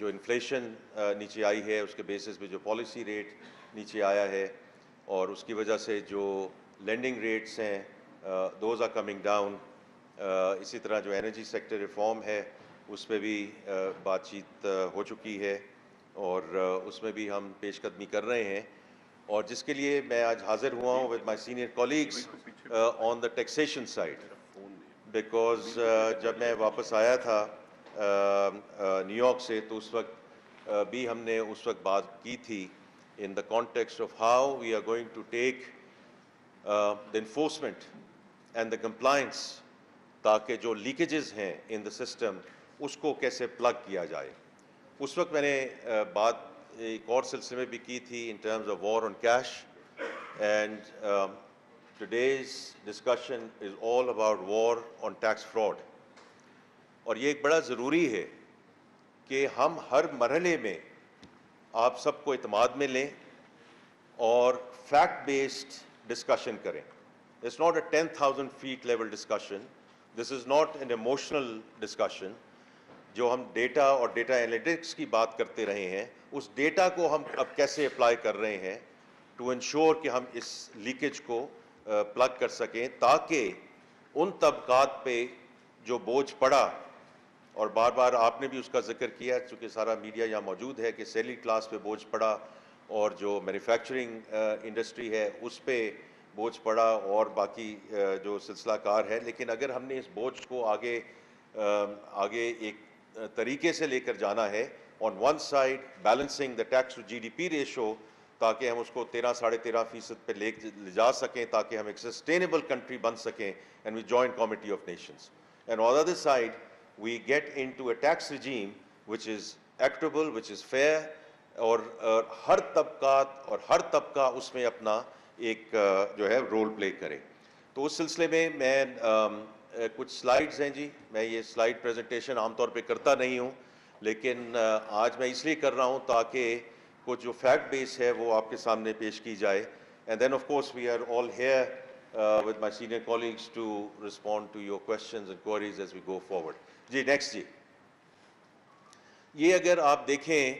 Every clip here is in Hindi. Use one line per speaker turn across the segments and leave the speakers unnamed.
जो इन्फ्लेशन नीचे आई है, उसके बेसिस पे जो पॉलिसी रेट नीचे आया है, और उसकी वजह से जो लेंडिंग रेट्स हैं दोज आर कमिंग डाउन इसी तरह जो एनर्जी सेक्टर रिफॉर्म है, उस पर भी बातचीत हो चुकी है, और उसमें भी हम पेशकदमी कर रहे हैं। और जिसके लिए मैं आज हाजिर हुआ हूँ with my senior colleagues on the taxation side because जब मैं वापस आया था न्यूयॉर्क से तो उस वक्त भी हमने उस वक्त बात की थी in the context of how we are going to take the enforcement and the compliance ताकि जो लीकेजेस हैं इन द सिस्टम उसको कैसे प्लग किया जाए। उस वक्त मैंने बात एक और सिलसिले में भी की थी in terms of war on cash and today's discussion is all about war on tax fraud और ये एक बड़ा ज़रूरी है कि हम हर मरहले में आप सबको इतमाद में लें और फैक्ट बेस्ड डिस्कशन करें। It's not a ten thousand feet level discussion this is not an emotional discussion जो हम डेटा और डेटा एनालिटिक्स की बात करते रहे हैं, उस डेटा को हम अब कैसे अप्लाई कर रहे हैं टू इंश्योर कि हम इस लीकेज को प्लग कर सकें ताकि उन तबकात पे जो बोझ पड़ा और बार बार आपने भी उसका ज़िक्र किया है चूँकि सारा मीडिया यहाँ मौजूद है, कि सैली क्लास पे बोझ पड़ा और जो मैन्युफैक्चरिंग इंडस्ट्री है, उस पर बोझ पड़ा और बाकी जो सिलसिला कार है। लेकिन अगर हमने इस बोझ को आगे आगे एक तरीके से लेकर जाना है on one side balancing the tax to GDP ratio ताकि हम उसको तेरह, साढ़े तेरह फ़ीसद पर ले जा सकें, ताकि हम एक सस्टेनेबल कंट्री बन सकें and we joint committee of nations and on other side we get into a tax regime which is equitable, which is fair, और हर तबकात और हर तबका उसमें अपना एक जो है रोल प्ले करे। तो उस सिलसिले में मैं कुछ स्लाइड्स हैं जी। मैं ये स्लाइड प्रेजेंटेशन आमतौर पे करता नहीं हूँ लेकिन आज मैं इसलिए कर रहा हूँ ताकि कुछ जो फैक्ट बेस है वो आपके सामने पेश की जाए। And then of course we are all here with my senior colleagues to respond to your questions and queries as we go forward ji next जी। ये अगर आप देखें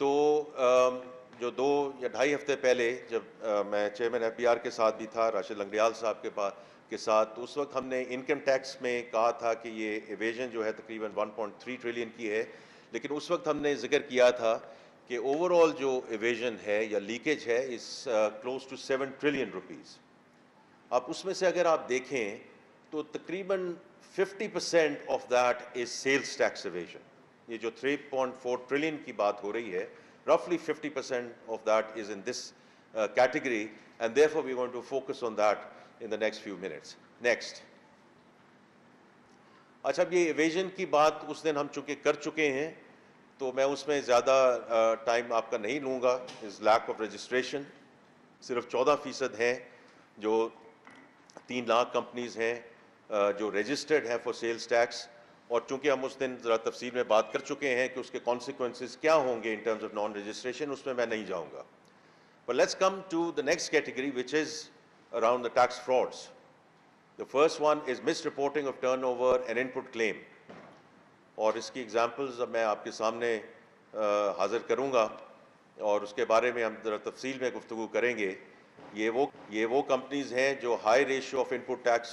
तो जो दो या ढाई हफ़्ते पहले जब मैं चेयरमैन एफबीआर के साथ भी था, राशिद लंगड़ियाल साहब के पास के साथ तो उस वक्त हमने इनकम टैक्स में कहा था कि ये एवेजन जो है तकरीबन 1.3 ट्रिलियन की है। लेकिन उस वक्त हमने ज़िक्र किया था कि ओवरऑल जो एवेजन है या लीकेज है, is close to seven trillion rupees अब उसमें से अगर आप देखें तो तकरीबन 50 percent of that is sales tax evasion ये जो 3.4 ट्रिलियन की बात हो रही है roughly 50 percent of that is in this uh, category and therefore we're going to focus on that in the next few minutes. Next. अच्छा अब ये एवेजन की बात उस दिन हम चुके कर चुके हैं तो मैं उसमें ज़्यादा टाइम uh, आपका नहीं लूँगा इस लैक ऑफ़ रजिस्ट्रेशन सिर्फ़ 14 फ़ीसद हैं जो तीन लाख कंपनीज़ हैं जो रजिस्टर्ड है फॉर सेल्स टैक्स और चूँकि हम उस दिन ज़रा तफसील में बात कर चुके हैं कि उसके कॉन्सिक्वेंसेज क्या होंगे in terms of non registration उसमें मैं नहीं जाऊँगा। But let's come to the next category, which is tax frauds the first one is mis reporting of turnover an input claim और इसकी एग्जाम्पल्स मैं आपके सामने हाजिर करूँगा। और उसके बारे में हम ज़रा तफसील में गुफ्तु करेंगे। ये वो ये वो कंपनीज़ हैं जो high ratio of input tax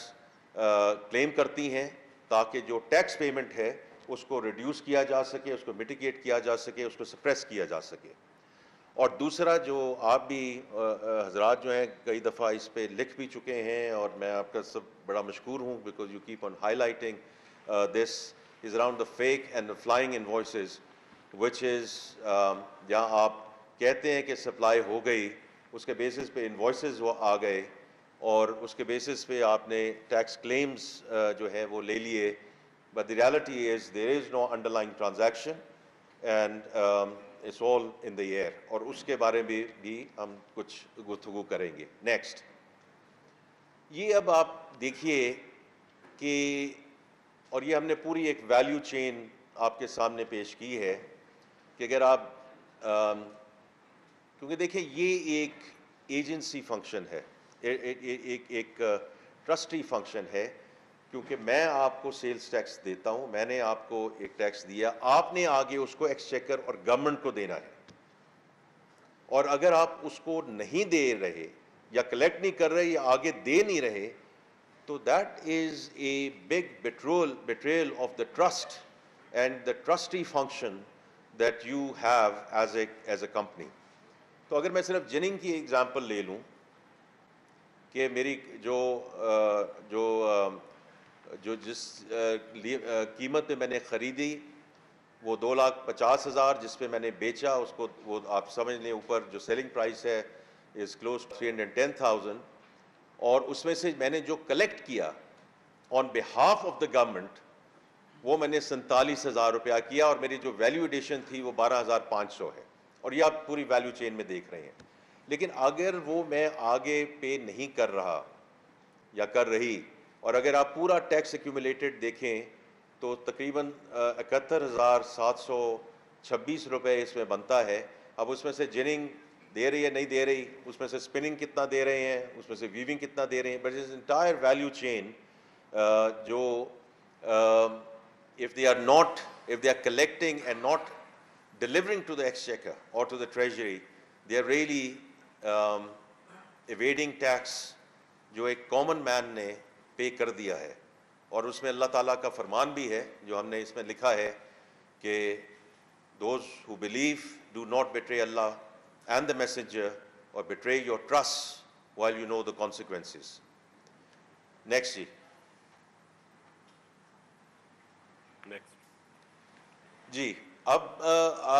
claim करती हैं ताकि जो टैक्स पेमेंट है, उसको रिड्यूस किया जा सके, उसको मिटिगेट किया जा सके, उसको सप्रेस किया जा सके। और दूसरा जो आप भी हजरात जो हैं, कई दफ़ा इस पर लिख भी चुके हैं और मैं आपका सब बड़ा मशहूर हूँ because you keep on highlighting this is around the fake and flying invoice which is जहाँ आप कहते हैं कि सप्लाई हो गई, उसके बेसिस पे इन्वॉइस वो आ गए और उसके बेसिस पे आपने टैक्स क्लेम्स जो है वो ले लिए। But the reality is there is no underlying transaction and it's all in the air और उसके बारे में भी हम कुछ गुफ्तु करेंगे। नेक्स्ट ये अब आप देखिए कि, और ये हमने पूरी एक वैल्यू चेन आपके सामने पेश की है कि अगर आप क्योंकि देखिए ये एक एजेंसी फ़ंक्शन है। एक एक ट्रस्टी फ़ंक्शन है, क्योंकि मैं आपको सेल्स टैक्स देता हूँ, मैंने आपको एक टैक्स दिया, आपने आगे उसको एक्सचेकर और गवर्नमेंट को देना है। और अगर आप उसको नहीं दे रहे या कलेक्ट नहीं कर रहे या आगे दे नहीं रहे तो that is a big betrayal betrayal of the trust and the trustee function that you have as as a company तो अगर मैं सिर्फ़ जिनिंग की एग्ज़ाम्पल ले लूँ कि मेरी जो जो जो जिस कीमत पे मैंने ख़रीदी, वो दो लाख पचास हज़ार जिस पे मैंने बेचा, उसको वो आप समझ लें ऊपर जो सेलिंग प्राइस है is close three hundred ten thousand और उसमें से मैंने जो कलेक्ट किया on behalf of the government वो मैंने सैंतालीस हज़ार रुपया किया और मेरी जो वैल्यू एडिशन थी वो बारह हज़ार पाँच सौ है। और ये आप पूरी वैल्यू चेन में देख रहे हैं। लेकिन अगर वो मैं आगे पे नहीं कर रहा या कर रही और अगर आप पूरा टैक्स एक्यूमुलेटेड देखें तो तकरीबन इकहत्तर हज़ार सात सौ छब्बीस रुपये इसमें बनता है। अब उसमें से जिनिंग दे रही है नहीं दे रही उसमें से स्पिनिंग कितना दे रहे हैं उसमें से वीविंग कितना दे रहे हैं बट इस इंटायर वैल्यू चेन जो if they are not if they are collecting and not delivering to the exchequer or to the treasury, they are really um, evading tax जो एक कॉमन मैन ने पे कर दिया है। और उसमें अल्लाह ताला का फरमान भी है जो हमने इसमें लिखा है कि those who believe do not betray Allah and the messenger और betray your trust while you know the consequences next ji. Next जी अब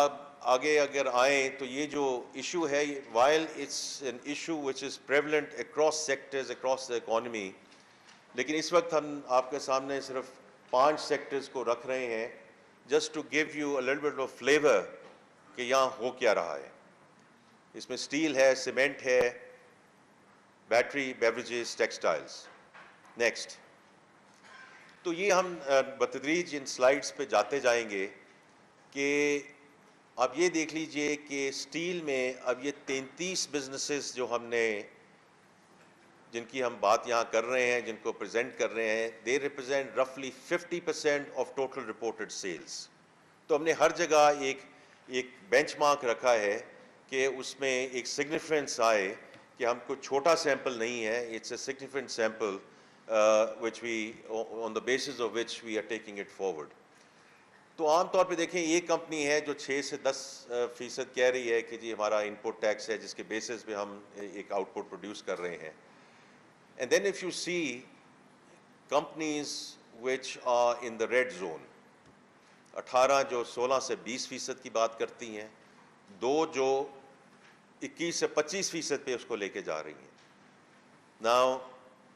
अब आगे अगर आए तो ये जो इशू है while it's an issue which is prevalent across sectors across the economy लेकिन इस वक्त हम आपके सामने सिर्फ़ पाँच सेक्टर्स को रख रहे हैं just to give you a little bit of flavour कि यहाँ हो क्या रहा है। इसमें स्टील है सीमेंट है बैटरी बेवरेजेस टेक्सटाइल्स नेक्स्ट तो ये हम बतदरीज इन स्लाइड्स पे जाते जाएँगे कि अब ये देख लीजिए कि स्टील में अब ये 33 बिजनेसेस जो हमने, जिनकी हम बात यहाँ कर रहे हैं, जिनको प्रेजेंट कर रहे हैं दे रिप्रेजेंट रफली 50 percent of total reported sales तो हमने हर जगह एक एक बेंचमार्क रखा है कि उसमें एक सिग्निफिकेंस आए कि हमको छोटा सैंपल नहीं है it's a significant sample which we on the basis of which we are taking it forward तो आमतौर पे देखें, ये कंपनी है जो 6 से 10 फ़ीसद कह रही है कि जी हमारा इनपुट टैक्स है, जिसके बेसिस पे हम एक आउटपुट प्रोड्यूस कर रहे हैं। And then if you see companies which are in the red zone 18 जो 16 से 20 फ़ीसद की बात करती हैं, दो जो 21 से 25 फ़ीसद पे उसको लेके जा रही हैं। Now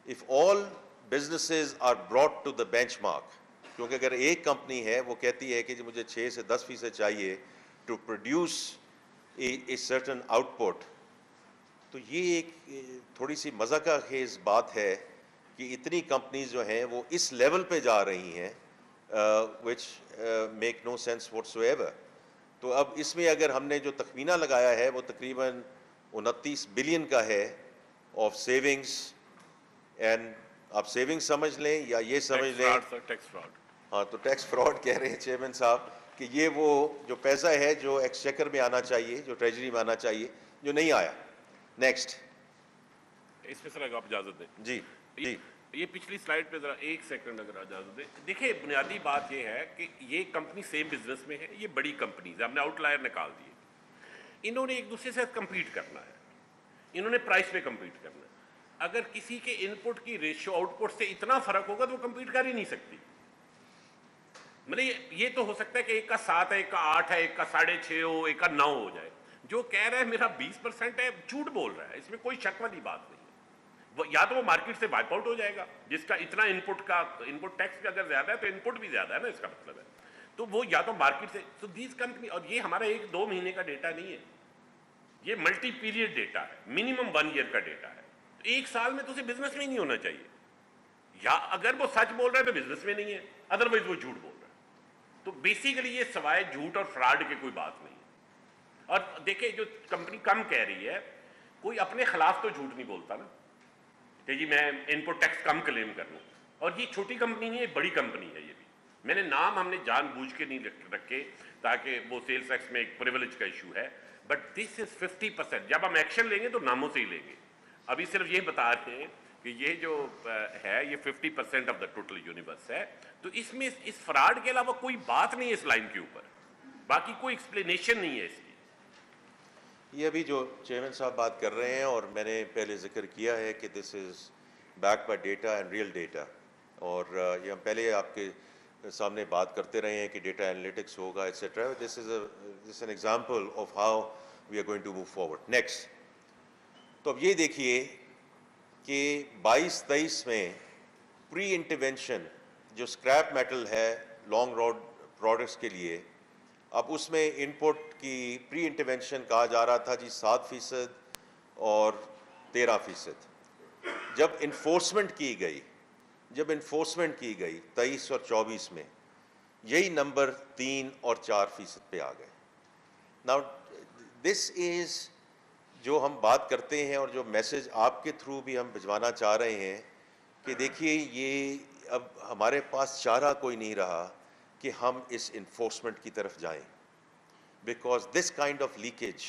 if all businesses are broad to the benchmark क्योंकि अगर एक कंपनी है वो कहती है कि जी मुझे छः से 10 फ़ीसद चाहिए to produce a certain output तो ये एक थोड़ी सी मज़ा का खेज बात है कि इतनी कंपनीज़ जो हैं वो इस लेवल पे जा रही हैं which make no sense what's तो अब इसमें अगर हमने जो तखमीना लगाया है वो तकरीबन उनतीस बिलियन का है ऑफ़ सेविंग्स एंड आप सेविंग्स समझ लें या ये समझ लें
टैक्स फ्रॉड
हाँ तो टैक्स फ्रॉड कह रहे हैं चेयरमैन साहब कि ये वो जो पैसा है जो एक्सचेकर में आना चाहिए जो ट्रेजरी में आना चाहिए जो नहीं आया। नेक्स्ट
इसमें सर आप इजाज़त दें।
जी जी।
ये पिछली स्लाइड पे जरा एक सेकंड अगर इजाज़त दें। देखिए बुनियादी बात ये है कि ये कंपनी सेम बिज़नेस में है ये बड़ी कंपनीज़ हमने आउटलायर निकाल दिए। इन्होंने एक दूसरे से कम्पीट करना है। इन्होंने प्राइस पे कम्पीट करना है। अगर किसी के इनपुट की रेशियो आउटपुट से इतना फ़र्क होगा तो वो कम्पीट कर ही नहीं सकती। मतलब ये ये तो हो सकता है कि एक का सात है, एक का आठ है, एक का साढ़े छः हो, एक का नौ हो जाए। जो कह रहा है मेरा 20 परसेंट है, झूठ बोल रहा है। इसमें कोई शक वाली बात नहीं है। वो, या तो वो मार्केट से वाइप आउट हो जाएगा, जिसका इतना इनपुट का इनपुट टैक्स भी अगर ज़्यादा है तो इनपुट भी ज़्यादा है ना, इसका मतलब है। तो वो या तो मार्केट से तो दीज कंपनी और ये हमारा एक दो महीने का डेटा नहीं है। ये मल्टी पीरियड डेटा है मिनिमम वन ईयर का डेटा है। तो एक साल में तो उसे बिज़नेस में ही नहीं होना चाहिए। या अगर वो सच बोल रहा है तो बिज़नेस में नहीं है। अदरवाइज़ वो झूठ बोल तो बेसिकली ये सवाए झूठ और फ्रॉड की कोई बात नहीं और देखिए, जो कंपनी कम कह रही है, कोई अपने खिलाफ तो झूठ नहीं बोलता ना। कि जी मैं इनपुट टैक्स कम क्लेम कर लूँ और ये छोटी कंपनी नहीं है, बड़ी कंपनी है ये भी। मैंने नाम हमने जानबूझ के नहीं रखे ताकि वो सेल्स टैक्स में एक प्रिविलेज का इशू है। बट दिस इज़ 50 परसेंट जब हम एक्शन लेंगे तो नामों से ही लेंगे। अभी सिर्फ़ ये बता रहे हैं कि ये जो है, ये 50 percent of the total universe है। तो इसमें इस फ्रॉड के अलावा कोई बात नहीं है इस लाइन के ऊपर। बाकी कोई एक्सप्लेनेशन नहीं है इसकी।
ये अभी जो चेयरमैन साहब बात कर रहे हैं और मैंने पहले ज़िक्र किया है कि this is back by data and real data और ये हम पहले आपके सामने बात करते रहे हैं कि डेटा एनालिटिक्स होगा etcetera this is this an example of how we are going to move forward next तो अब ये देखिए कि 22-23 में प्री इंटरवेंशन जो स्क्रैप मेटल है लॉन्ग रोड प्रोडक्ट्स के लिए, अब उसमें इनपुट की प्री इंटरवेंशन कहा जा रहा था जी सात फ़ीसद और तेरह फ़ीसद। जब इन्फोर्समेंट की गई, जब इन्फोर्समेंट की गई तेईस और चौबीस में, यही नंबर तीन और चार फ़ीसद पे आ गए। नाउ दिस इज़ जो हम बात करते हैं और जो मैसेज आपके थ्रू भी हम भिजवाना चाह रहे हैं कि देखिए ये अब हमारे पास चारा कोई नहीं रहा कि हम इस इन्फोर्समेंट की तरफ़ जाएँ। Because this kind of leakage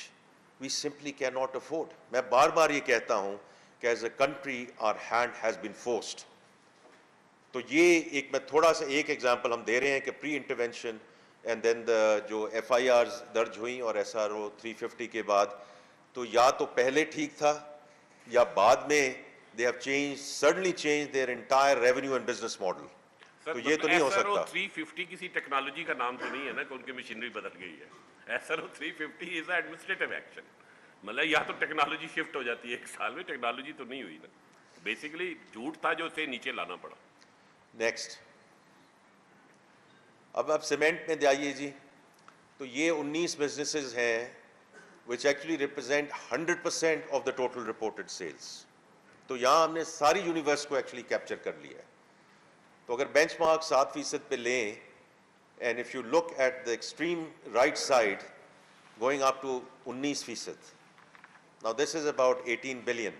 we simply can not afford मैं बार बार ये कहता हूँ कि as a country our hand has been forced तो ये एक मैं थोड़ा सा एक एग्जांपल हम दे रहे हैं कि pre intervention and then the जो एफ़ आई आर्स दर्ज हुई और S R O three fifty के बाद तो या तो पहले ठीक था या बाद में they have change suddenly change their entire revenue and business model तो ये तो नहीं हो सकता।
350 किसी टेक्नोलॉजी का नाम तो नहीं है ना कि उनकी मशीनरी बदल गई है। एसआरओ 350 इज़ एडमिनिस्ट्रेटिव एक्शन मतलब या तो टेक्नोलॉजी शिफ्ट हो जाती है एक साल में टेक्नोलॉजी तो नहीं हुई ना। बेसिकली झूठ था जो उसे नीचे लाना पड़ा।
नेक्स्ट अब अब सीमेंट में जाइए जी। तो ये 19 बिजनेसेस हैं which actually represent 100% of the total reported sales. तो यहाँ हमने सारी यूनिवर्स को एक्चुअली कैप्चर कर लिया है। तो अगर बेंच मार्क सात फ़ीसद पे लें and if you look at the extreme right side going up to 19 फ़ीसद। Now this is about 18 billion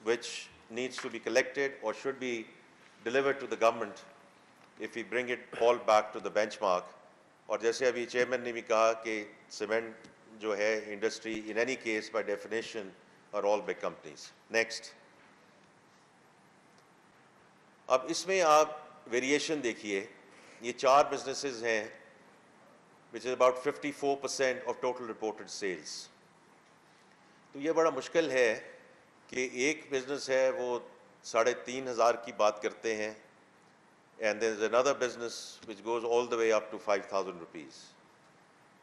which needs to be collected और should be be to the government if you bring it all back to the benchmark और जैसे अभी चेयरमैन ने भी कहा कि सीमेंट जो है industry in any case by definition are all big companies next अब इसमें आप वेरिएशन देखिए. ये चार बिजनेसेस हैं which is about 54 percent of total reported sales तो ये बड़ा मुश्किल है कि एक बिज़नेस है, वो साढ़े तीन हज़ार की बात करते हैं and there is another business which goes all the way up to five thousand rupees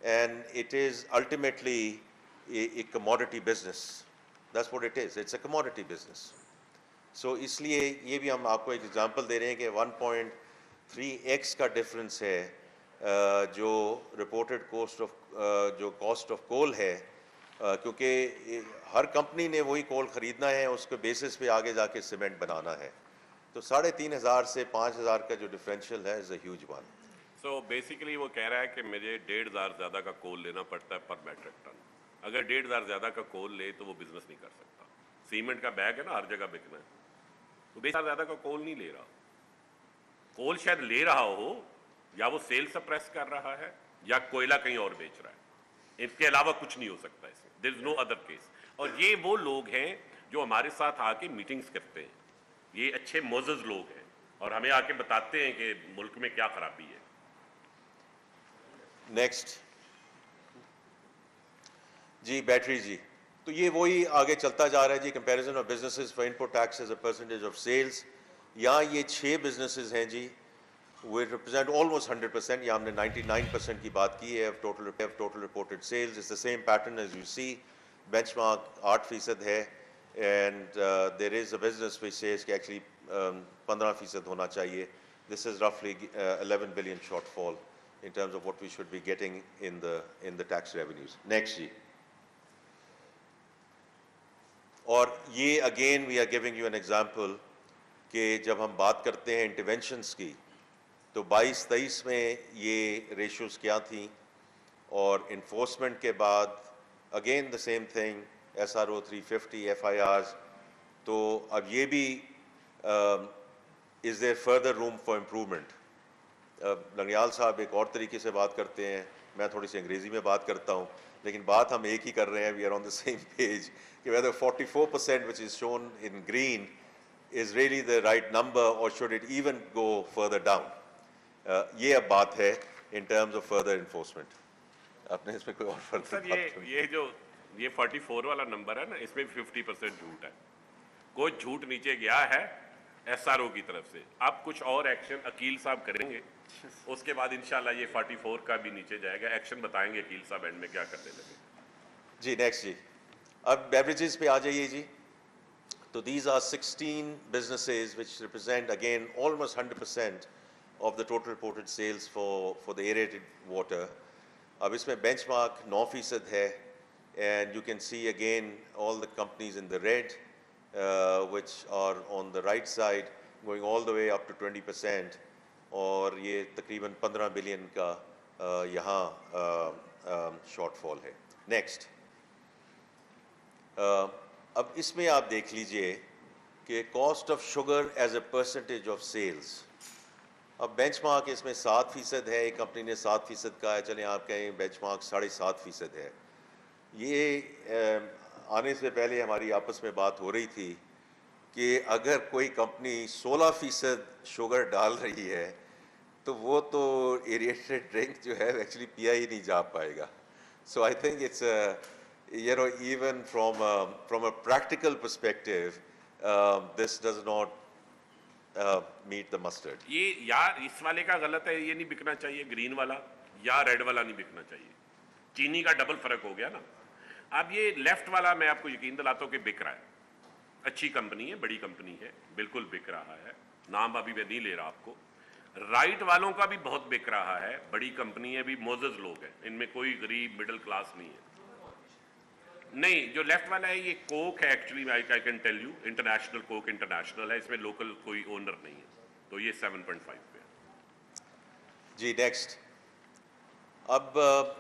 and it is ultimately a commodity business. That's what it is it's a commodity business so इसलिए ये भी हम आपको एक एग्जांपल दे रहे हैं कि 1.3x का डिफरेंस है जो रिपोर्टेड कॉस्ट ऑफ़ जो कॉस्ट ऑफ़ कोल है क्योंकि हर कंपनी ने वही कोल ख़रीदना है, उसके बेसिस पे आगे जाके सीमेंट बनाना है। तो साढ़े तीन हज़ार से पाँच हज़ार का जो डिफरेंशियल है is a huge one
so basically वो कह रहा है कि मुझे डेढ़ हज़ार ज़्यादा का कोल लेना पड़ता है पर मेट्रिक टन अगर डेढ़ हज़ार ज़्यादा का कोल ले तो वो बिज़नेस नहीं कर सकता। सीमेंट का बैग है ना, हर जगह बिकना है। तो बेचार ज़्यादा का कोल नहीं ले रहा। कोल शायद ले रहा हो, या वो सेल सप्रेस कर रहा है, या कोयला कहीं और बेच रहा है। इसके अलावा कुछ नहीं हो सकता इसमें। There is no other case और ये वो लोग हैं जो हमारे साथ आके मीटिंग्स करते हैं। ये अच्छे मोजज लोग हैं। और हमें आके बताते हैं कि मुल्क में क्या खराबी है।
नेक्स्ट जी बैटरी जी। तो ये वही आगे चलता जा रहा है जी comparison of businesses for input tax as a percentage of sales यहाँ ये छः बिजनेसेस हैं जी वे रिप्रेजेंट ऑलमोस्ट 100 परसेंट या हमने 99 परसेंट की बात की है total total reported sales is the same pattern as you see benchmark आठ फ़ीसद है and there is a business which says कि एक्चुअली पंद्रह फ़ीसद होना चाहिए। दिस इज़ रफली eleven billion shortfall in terms of what we should be getting in the in the tax revenues. Next जी. और ये again we are giving you an example कि जब हम बात करते हैं इंटरवेंशंस की तो 22 तेईस में ये रेशियोज क्या थी और इन्फोर्समेंट के बाद again the same thing S R O three fifty F I R तो अब ये भी is there further room for improvement? लंगयाल साहब एक और तरीके से बात करते हैं, मैं थोड़ी सी अंग्रेज़ी में बात करता हूँ लेकिन बात हम एक ही कर रहे हैं we are on the same page कि whether 44 percent which is shown in green is really the right number और should it even go further down ये अब बात है in terms of further enforcement आपने इसमें कोई और
फर्दर ये, ये जो ये 44 वाला नंबर है ना इसमें 50 परसेंट झूठ है। कोई झूठ नीचे गया है एसआरओ की तरफ़ से। आप कुछ और एक्शन अकील साहब करेंगे। उसके बाद इंशाल्लाह ये 44 का भी नीचे जाएगा। एक्शन बताएँगे कील साहब एंड में क्या करने लगे।
जी नेक्स्ट जी। अब बेवरेजेस पे आ जाइए जी। तो these are sixteen businesses which represent again almost 100 percent of the total reported sales for for the aerated water अब इसमें बेंच मार्क नौ फ़ीसद है। And you can see again all the companies in the red which are on the right side going all the way up to twenty और ये तकरीबन 15 बिलियन का यहाँ शॉर्टफॉल है। नेक्स्ट अब इसमें आप देख लीजिए कि cost of sugar as a percentage of sales अब बेंचमार्क इसमें सात फ़ीसद है, एक कंपनी ने सात फ़ीसद कहा है, चलें आप कहें बेंचमार्क साढ़े सात फ़ीसद है। ये आने से पहले हमारी आपस में बात हो रही थी कि अगर कोई कंपनी 16 फ़ीसद शुगर डाल रही है तो वो तो एरिएटेड ड्रिंक जो है एक्चुअली पिया ही नहीं जा पाएगा। So I think it's from a, from a practical perspective uh, this does not uh, meet the mustard.
ये यार इस वाले का गलत है ये नहीं बिकना चाहिए ग्रीन वाला या रेड वाला नहीं बिकना चाहिए। चीनी का डबल फ़र्क हो गया ना। अब ये लेफ़्ट वाला मैं आपको यकीन दिलाता हूँ कि बिक रहा है। अच्छी कंपनी है, बड़ी कंपनी है, बिल्कुल बिक रहा है। नाम अभी मैं नहीं ले रहा आपको। राइट वालों का भी बहुत बिक रहा है, बड़ी कंपनी है भी मोजज लोग हैं। इनमें कोई गरीब मिडिल क्लास नहीं है। नहीं, जो लेफ़्ट वाला है, ये कोक है actually I can tell you international Coke international है, इसमें लोकल कोई ओनर नहीं है। तो ये 7.5 पे
जी नेक्स्ट अब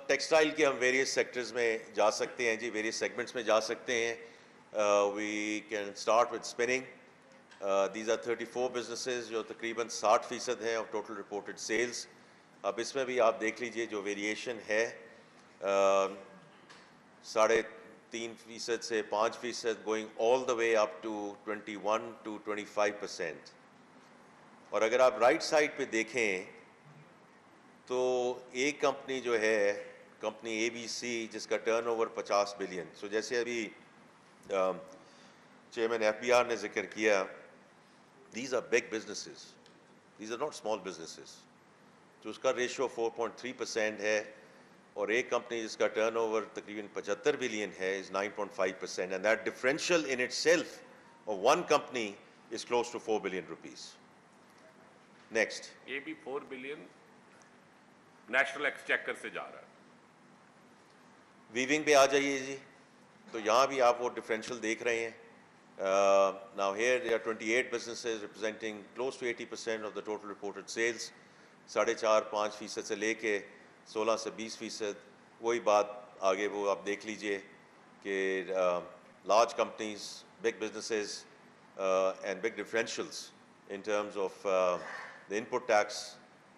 टेक्सटाइल के हम वेरियस सेक्टर्स में जा सकते हैं, जी वेरियस सेगमेंट्स में जा सकते हैं। We can start with spinning these are 34 businesses जो तकरीबन 60 फ़ीसद हैं ऑफ़ टोटल रिपोर्टेड सेल्स अब इसमें भी आप देख लीजिए जो वेरिएशन है साढ़े तीन फ़ीसद से पाँच फ़ीसद going all the way up to 21 to 25 percent और अगर आप राइट right साइड पे देखें तो एक कंपनी जो है कंपनी ए बी सी जिसका टर्नओवर 50 बिलियन सो जैसे अभी चेयरमैन एफ़ बी आर ने ज़िक्र किया these are big businesses these are not small businesses तो उसका रेशियो 4.3 परसेंट है और एक कंपनी जिसका टर्नओवर तकरीबन 75 बिलियन है is 9.5 percent and that differential in itself और one company is close to 4 billion rupees next
ये भी 4 बिलियन नेशनल एक्सचेकर से जा रहा है।
वीविंग पे आ जाइए जी। तो यहाँ भी आप वो डिफरेंशियल देख रहे हैं। Now here there are 28 businesses representing close to 80 percent of the total reported sales साढ़े चार, पाँच फ़ीसद से लेके 16 से 20 फ़ीसद। वही बात आगे वो आप देख लीजिए कि large companies big businesses and big differentials in terms of the input tax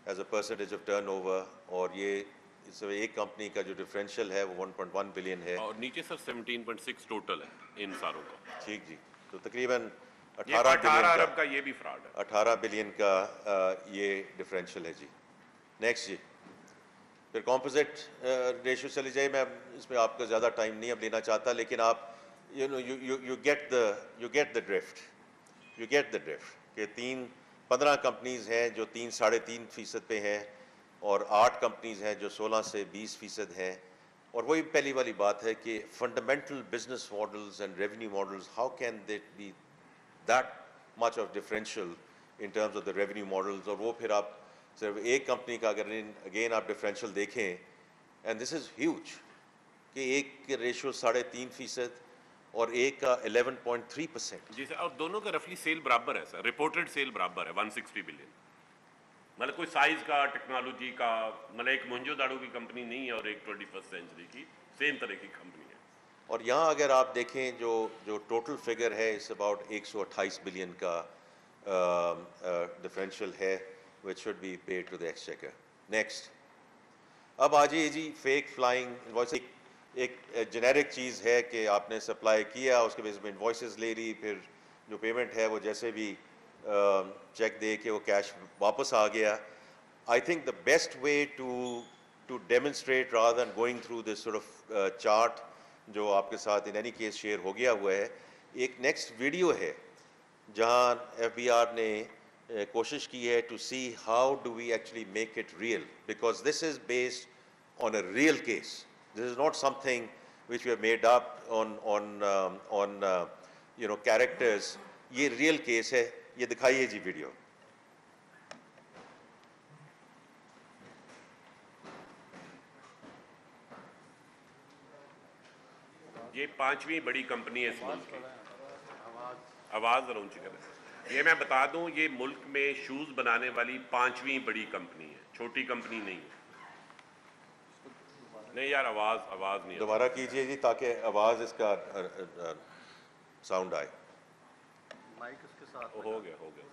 as a percentage of turnover और ये इस एक कंपनी का जो डिफरेंशियल है वो 1.1 बिलियन है।
और नीचे सर 17.6 टोटल है इन सारों का।
ठीक जी। तो तकरीबन
18 बिलियन अरब का ये भी फ्रॉड है।
18 बिलियन का ये डिफरेंशियल है जी। नेक्स्ट जी। फिर कॉम्पोजिट रेशो चली जाए मैं इसमें आपका ज़्यादा टाइम नहीं अब लेना चाहता लेकिन आप you know you you you get the you get the drift you get the drift कि तीन पंद्रह कंपनीज़ हैं जो तीन साढ़े तीन फ़ीसद पे हैं। और आठ कंपनीज़ हैं जो सोलह से बीस फ़ीसद हैं। और वही पहली वाली बात है कि fundamental business models and revenue models how can they be that much of differential in terms of the revenue models और वो फिर आप सिर्फ़ एक कंपनी का अगर अगेन आप डिफरेंशियल देखें एंड दिस इज़ ह्यूज कि एक के रेशो साढ़े तीन फ़ीसद और एक का 11.3 परसेंट
जी सर और दोनों का रफली सेल बराबर है सर रिपोर्टेड सेल बराबर है 160 बिलियन मतलब कोई साइज़ का टेक्नोलॉजी का मतलब एक मुंजो दाड़ू की कंपनी नहीं है और एक ट्वेंटी फ़र्स्ट सेंचुरी की सेम तरह की कंपनी है
और यहाँ अगर आप देखें जो जो टोटल फिगर है इस अबाउट 128 बिलियन का uh, है which should be paid to the exchequer. Next. अब आ जाइए जी फेक फ्लाइंग इन्वॉइस एक, एक जेनेरिक चीज़ है कि आपने सप्लाई किया उसके बेस में इन्वॉइसेस ले ली फिर जो पेमेंट है वो जैसे भी चेक दे के वो कैश वापस आ गया। I think the best way to to demonstrate rather than going through this of chart जो आपके साथ इन एनी केस शेयर हो गया हुआ है, एक नेक्स्ट वीडियो है, जहाँ FBR ने कोशिश की है to see how do we actually make it real because this is based on a real case this is not something which you made up on on on you know characters ये रियल केस है ये दिखाइए जी वीडियो.
ये पांचवी बड़ी कंपनी है इस मुल्क की। आवाज़ जरा ऊँची करें। ये मैं बता दूँ ये मुल्क में शूज़ बनाने वाली पांचवी बड़ी कंपनी है। छोटी कंपनी नहीं है। नहीं यार आवाज़ आवाज़ नहीं
दोबारा कीजिए जी ताकि आवाज़ इसका साउंड आए।
माइक साथ
हो गया हो गया।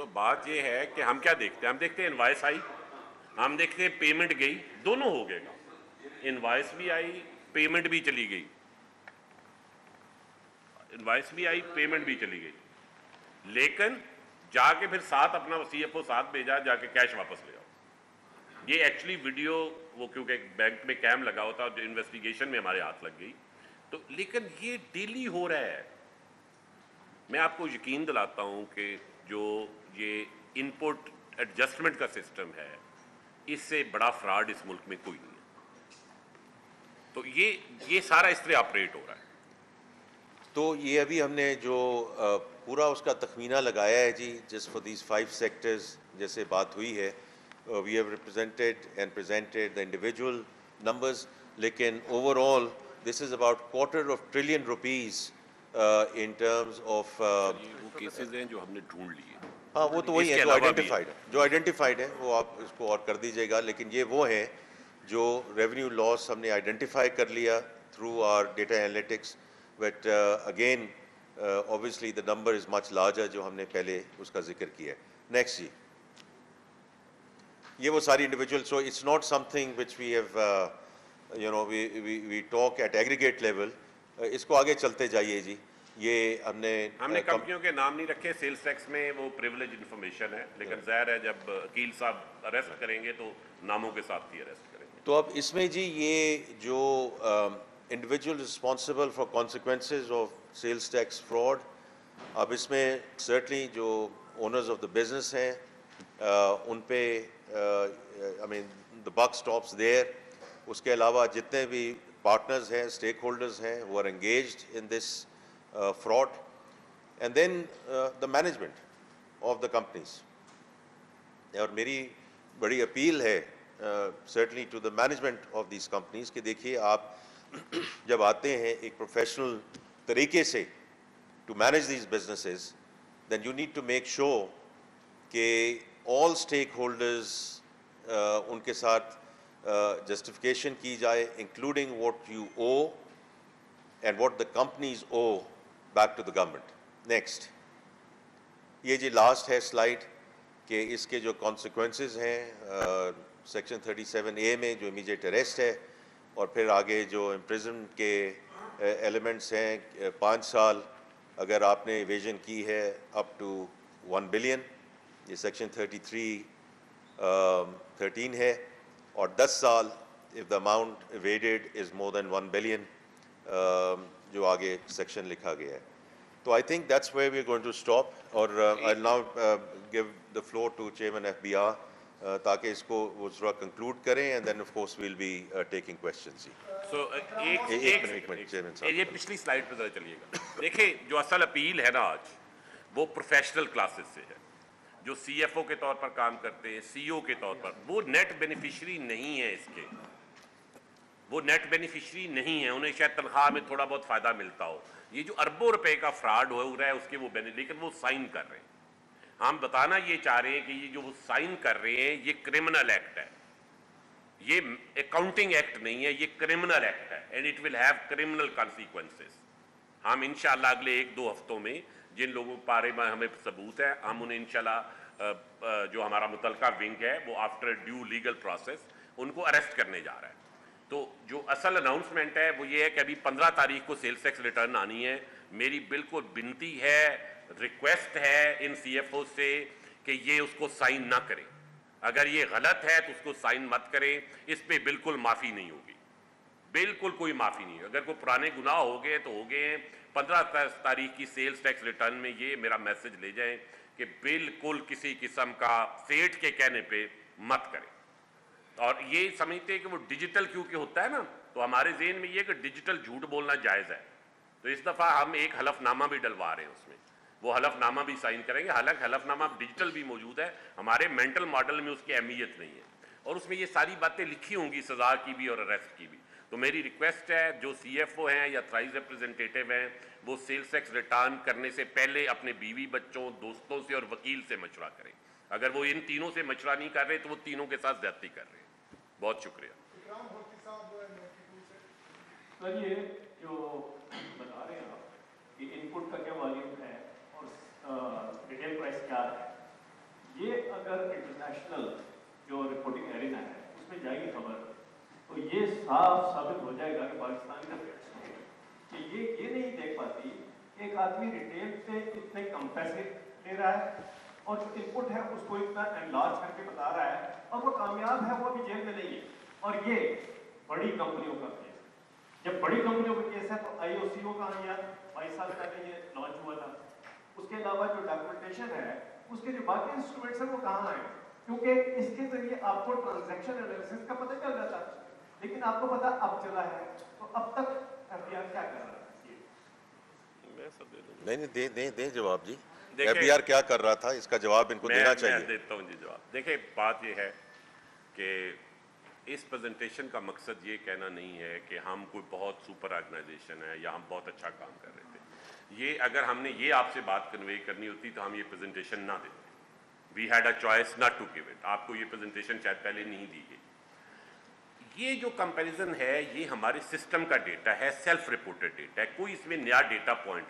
सो सो बात ये है कि हम क्या देखते हैं? हम देखते हैं इनवाइस आई, हम देखते हैं पेमेंट गई, दोनों हो गए। इनवाइस भी आई पेमेंट भी चली गई। इनवाइस भी आई पेमेंट भी चली गई। लेकिन जाके फिर साथ अपना सीएफओ साथ भेजा, जाके कैश वापस ले आओ। ये एक्चुअली वीडियो वो क्योंकि बैंक में कैम लगा होता जो इन्वेस्टिगेशन में हमारे हाथ लग गई। तो लेकिन ये डेली हो रहा है। मैं आपको यकीन दिलाता हूँ कि जो ये इनपुट एडजस्टमेंट का सिस्टम है इससे बड़ा फ्रॉड इस मुल्क में कोई नहीं है। तो ये ये सारा इस तरह ऑपरेट हो रहा है।
तो ये अभी हमने जो पूरा उसका तखमीना लगाया है जी जिस फॉर दीज फाइव सेक्टर्स जैसे बात हुई है we have represented and presented the individual numbers लेकिन overall this is about quarter of trillion rupees in terms of
cases हैं जो हमने ढूंढ लिए।
हाँ वो तो वही है जो आइडेंटिफाइड है। जो आइडेंटिफाइड है वो आप इसको और कर दीजिएगा लेकिन ये वो है जो रेवेन्यू लॉस हमने आइडेंटिफाई कर लिया through our data analytics but again obviously the number is much larger जो हमने पहले उसका ज़िक्र किया है। नेक्स्ट जी। ये वो सारी individual so it's not something which we have you know we we talk at aggregate level इसको आगे चलते जाइए जी। ये हमने
हमने कंपनियों के नाम नहीं रखे सेल्स टैक्स में वो प्रिविलेज इन्फॉर्मेशन है लेकिन ज़ाहिर है जब वकील साहब अरेस्ट करेंगे तो नामों के साथ ही अरेस्ट करेंगे।
तो अब इसमें जी ये जो individual responsible for consequences of sales tax fraud अब इसमें सर्टली जो ओनर्स ऑफ़ द बिज़नेस हैं uh, उन पे I mean the buck stops there उसके अलावा जितने भी पार्टनर्स हैं, स्टेक होल्डर्स हैं, वो are engage in uh, fraud, and then uh, the management of the companies. और मेरी बड़ी अपील है certainly to the management of these companies कि देखिए आप जब आते हैं एक प्रोफेशनल तरीके से to manage these businesses then you need to make sure कि ऑल स्टेक होल्डर्स उनके साथ जस्टिफिकेशन uh, की जाए including what you owe and what the companies owe back to the government next ये जी लास्ट है स्लाइड कि इसके जो कॉन्सिक्वेंसेस हैं सेक्शन 37 ए में जो इमीडिएट अरेस्ट है और फिर आगे जो इम्प्रिजन के एलिमेंट्स हैं पाँच साल अगर आपने इवेजन की है अप टू वन बिलियन ये सेक्शन 33 13 है और 10 साल if the amount evaded is more than one billion जो आगे सेक्शन लिखा गया है। तो I think that's we are going to stop और I now give the floor to chairman FBR ताकि इसको वो थोड़ा कंक्लूड करें and then of course we will be taking questions
so एक
एक
एक
मिनट, चेयरमैन साहब।
ये पिछली स्लाइड पे जरा चलिएगा। देखिए जो असल अपील है ना आज वो प्रोफेशनल क्लासेस से है। जो सीएफओ के तौर पर काम करते हैं सीईओ के तौर पर वो नेट बेनिफिशियरी नहीं है इसके। वो नेट बेनिफिशरी नहीं है, उन्हें शायद तनख्वाह में थोड़ा बहुत फ़ायदा मिलता हो। ये जो अरबों रुपए का फ्रॉड हो रहा है, उसके वो बेनि लेकिन वो साइन कर रहे हैं। हम बताना ये चाह रहे हैं कि ये जो वो साइन कर रहे हैं, ये क्रिमिनल एक्ट है। ये अकाउंटिंग एक्ट नहीं है, ये क्रिमिनल एक्ट है and it will have criminal consequences हम इंशाल्लाह अगले एक दो हफ्तों में जिन लोगों के बारे में हमें सबूत है, हम उन्हें इंशाल्लाह जो हमारा मुतलका विंग है, वो आफ्टर ड्यू लीगल प्रोसेस उनको अरेस्ट करने जा रहा है। तो जो असल अनाउंसमेंट है, वो ये है कि अभी पंद्रह तारीख को सेल्स टैक्स रिटर्न आनी है। मेरी बिल्कुल विनती है रिक्वेस्ट है इन सीएफओ से कि ये उसको साइन ना करें। अगर ये गलत है तो उसको साइन मत करें। इस पर बिल्कुल माफ़ी नहीं होगी। बिल्कुल कोई माफ़ी नहीं अगर कोई पुराने गुनाह हो गए तो हो गए हैं। पंद्रह तारीख की सेल्स टैक्स रिटर्न में ये मेरा मैसेज ले जाएँ कि बिल्कुल किसी किस्म का सेठ के कहने पे मत करें। और ये समझते हैं कि वो डिजिटल क्योंकि होता है ना? तो हमारे जेन में ये कि डिजिटल झूठ बोलना जायज़ है। तो इस दफ़ा हम एक हलफनामा भी डलवा रहे हैं उसमें। वो हलफनामा भी साइन करेंगे। हालाँकि हलफनामा डिजिटल भी मौजूद है। हमारे मेंटल मॉडल में उसकी अहमियत नहीं है। और उसमें ये सारी बातें लिखी होंगी, सजा की भी और अरेस्ट की भी। तो मेरी रिक्वेस्ट है, जो सी एफ़ ओ हैं या थ्राइज रिप्रेजेंटेटिव हैं, वो सेल्स टैक्स रिटर्न करने से पहले अपने बीवी बच्चों, दोस्तों से और वकील से मशवरा करें। अगर वो इन तीनों से मशवरा नहीं कर रहे तो वो तीनों के साथ ज्यादती कर रहे हैं। बहुत शुक्रिया।
सर, ये जो बता रहे हैं आप कि इनपुट का क्या वॉल्यूम है और रिटेल प्राइस क्या है? ये अगर इंटरनेशनल जो रिपोर्टिंग एरिना है, उसमें जाएगी खबर तो ये साफ़ साबित हो जाएगा कि पाकिस्तान का कि ये ये नहीं देख पाती एक आदमी रिटेल से इतने कम पैसे ले रहा है और जो इनपुट है, उसको इतना एनलार्ज करके बता रहा है, और वो कामयाब है, वो अभी जेल में नहीं है। और ये बड़ी कंपनियों का केस है। जब बड़ी कंपनियों का केस है तो आईओसीओ का आया, बाईस साल पहले ये लॉन्च हुआ था। उसके अलावा जो डॉक्यूमेंटेशन है, उसके जो बाकी इंस्ट्रूमेंट्स हैं, वो कहाँ आए? क्योंकि इसके ज़रिए आपको ट्रांजैक्शन एनालिसिस का पता चल जाता है। लेकिन आपको पता अब चला है तो अब तक एफबीआर क्या कर रहा है
नहीं नहीं, दे दे दे जवाब जी। एफबीआर क्या कर रहा था इसका जवाब इनको
मैं,
देना चाहिए।
मैं देता हूँ जी जवाब। देखिए बात यह है कि इस प्रेजेंटेशन का मकसद ये कहना नहीं है कि हम कोई बहुत सुपर ऑर्गेनाइजेशन है या हम बहुत अच्छा काम कर रहे थे। ये अगर हमने ये आपसे बात कन्वे करनी होती तो हम ये प्रेजेंटेशन ना देते। We had a choice not to give it आपको ये प्रेजेंटेशन शायद पहले नहीं दी गई। ये जो कंपैरिजन है ये हमारे सिस्टम का डेटा है सेल्फ रिपोर्टेड डेटा है। कोई इसमें नया डेटा पॉइंट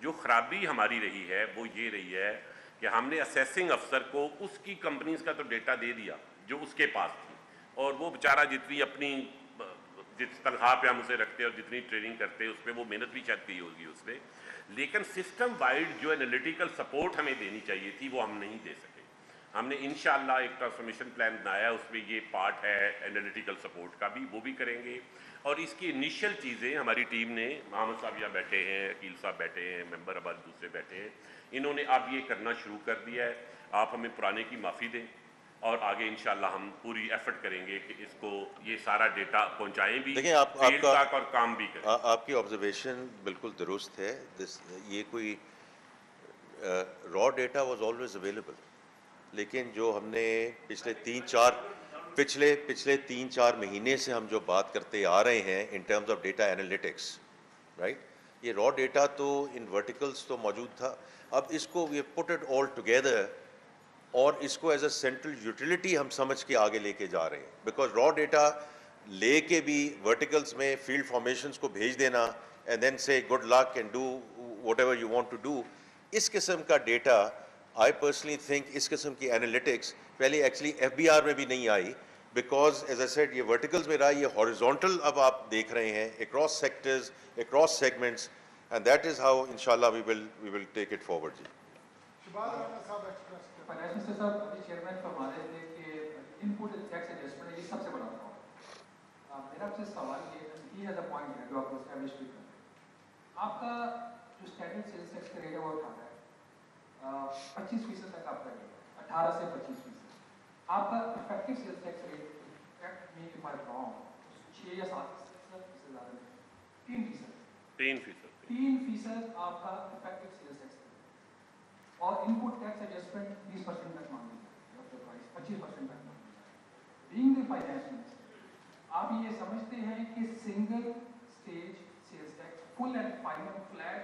जो खराबी हमारी रही है, वो ये रही है कि हमने असेसिंग अफसर को उसकी कंपनीज़ का तो डेटा दे दिया, जो उसके पास थी। और वो बेचारा जितनी अपनी जिस तनख्वाह पे हम उसे रखते हैं और जितनी ट्रेनिंग करते हैं, उस पर वो मेहनत भी शायद की होगी उस पर लेकिन सिस्टम वाइड जो एनालिटिकल सपोर्ट हमें देनी चाहिए थी, वो हम नहीं दे सके। हमने इनशाला एक ट्रांसफॉर्मेशन प्लान बनाया उसमें ये पार्ट है एनालिटिकल सपोर्ट का भी, वो भी करेंगे। और इसकी इनिशियल चीज़ें हमारी टीम ने मोहम्मद साहब यहाँ बैठे हैं अकील साहब बैठे हैं मेंबर हमारे दूसरे बैठे हैं इन्होंने अब ये करना शुरू कर दिया है। आप हमें पुराने की माफ़ी दें और आगे इंशाल्लाह हम पूरी एफर्ट करेंगे कि इसको ये सारा डेटा पहुंचाएँ भी
देखिए, आप- आपका-
तक और काम भी करें।
आ, आपकी ऑब्जर्वेशन बिल्कुल दुरुस्त है। दिस ये कोई raw data was always available लेकिन जो हमने पिछले तीन चार पिछले पिछले तीन चार महीने से हम जो बात करते आ रहे हैं in terms of data analytics right ये रॉ डेटा तो इन वर्टिकल्स तो मौजूद था। अब इसको we put it all together और इसको एज अ सेंट्रल यूटिलिटी हम समझ के आगे लेके जा रहे हैं। बिकॉज़ रॉ डेटा ले के भी वर्टिकल्स में फ़ील्ड फॉर्मेशंस को भेज देना and then say good luck and do whatever you want to do इस किस्म का डेटा आई पर्सनली थिंक इस किस्म की एनालिटिक्स पहले एक्चुअली एफ़ में भी नहीं आई बिकॉज़ एज आई सेड ये वर्टिकल्स में रहा ये हॉरिजॉन्टल अब आप देख रहे हैं across sectors across segments and that is how इंशाल्लाह we will we will take it forward जी।
शहबाज राना साहब एक्सप्रेस के
फाइनेंस मिनिस्टर साहब अभी चेयरमैन फरमा रहे थे कि इनपुट टैक्स एडजस्टमेंट है ये सबसे बड़ा प्रॉब्लम अब मेरा आपसे सवाल ये ही हैज़ अ पॉइंट है जो आपको एस्टैब्लिश भी करना आपका जो स्टैंडर्ड सेल्स टैक्स का रेट है वो अठारह है? पच्चीस फ़ीसद तक आपका रेट अठारह से पच्चीस फ़ीसद। आपका effective sales tax rate me if I wrong छः या सात फ़ीसद इससे ज़्यादा नहीं। तीन फ़ीसद।
तीन फ़ीसद।
तीन फ़ीसद आपका इफ़ेक्टिव सेल्स टैक्स और इनपुट टैक्स एडजस्टमेंट 20 परसेंट तक मांग ली प्राइस पच्चीस परसेंट तक मांग ली बीइंग द फाइनेंस मिनिस्टर आप ये समझते हैं कि single stage sales tax full and final flat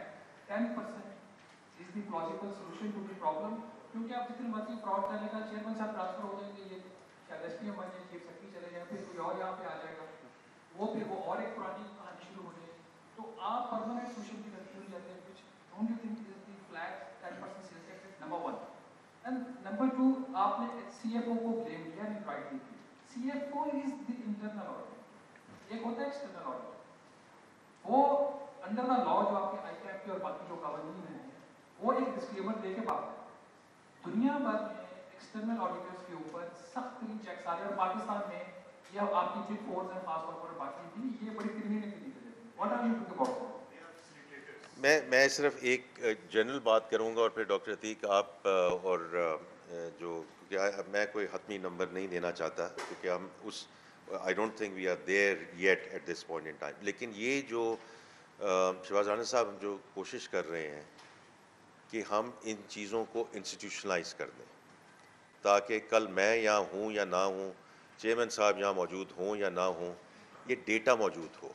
10 percent is the plausible solution to the problem क्योंकि आप जितनी मर्ज़ी फ्रॉड करने का चेयरमैन साहब ट्रांसफ़र हो जाएँगे, ये शायद एस पी एम बन जाए चीफ सेक्रेटरी चले जाए, फिर कोई और यहाँ पे आ जाएगा। वो फिर वो और एक पुरानी कहानी शुरू हो जाएगी तो आप परमानेंट सोल्यूशन की तरफ़ क्यों जाते हैं, कुछ don't you think is the flat 10% sales tax number one and number two आपने सीएफओ को ब्लेम किया, नहीं rightly CFO is the internal audit एक होता है एक्सटर्नल ऑडिट वो अंडर द लॉ जो आपके के और बाकी जो कानून है वो एक डिस्क्लेमर दे के बात दुनिया भर में एक्सटर्नल ऑडिटर्स के ऊपर सख्त तरीन चेक्स आ रहे हैं और पाकिस्तान में या आपकी बिग फोर्स हैं खासतौर पर बाकी भी ये बड़ी criminal what are you talking about
मैं मैं सिर्फ़ एक जनरल बात करूँगा और फिर डॉक्टर अतीक, आप और जो, क्योंकि मैं कोई हतमी नंबर नहीं देना चाहता, क्योंकि हम उस I don't think we are there yet at this point in time लेकिन ये जो शहबाज राना साहब जो कोशिश कर रहे हैं कि हम इन चीज़ों को इंस्टीट्यूशनलाइज कर दें। ताकि कल मैं यहाँ हूँ या ना हूँ चेयरमैन साहब यहाँ मौजूद हों या ना हों, ये डेटा मौजूद हो।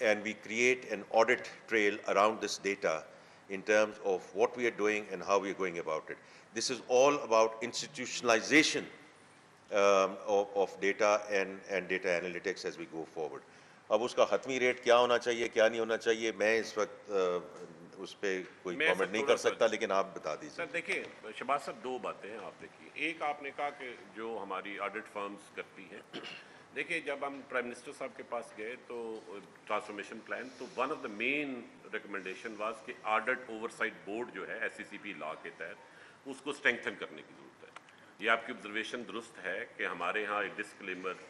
And we create an audit trail around this data in terms of what we are doing and how we are going about it this is all about institutionalization of data and and data analytics as we go forward अब उसका हतमी रेट क्या होना चाहिए, क्या नहीं होना चाहिए, मैं इस वक्त uh, उस पर कोई कमेंट नहीं कर सकता लेकिन आप बता दीजिए।
सर देखिए शबाज साहब दो बातें हैं आप देखिए। एक आपने कहा कि जो हमारी ऑडिट फर्म्स करती हैं। देखिए जब हम प्राइम मिनिस्टर साहब के पास गए तो ट्रांसफॉर्मेशन प्लान तो one of the main recommendation was कि ऑडिट ओवरसाइट बोर्ड जो है एससीसीपी लॉ के तहत उसको स्ट्रेंथन करने की ज़रूरत है। ये आपकी ऑब्जर्वेशन दुरुस्त है कि हमारे यहाँ एक डिस्क्लेमर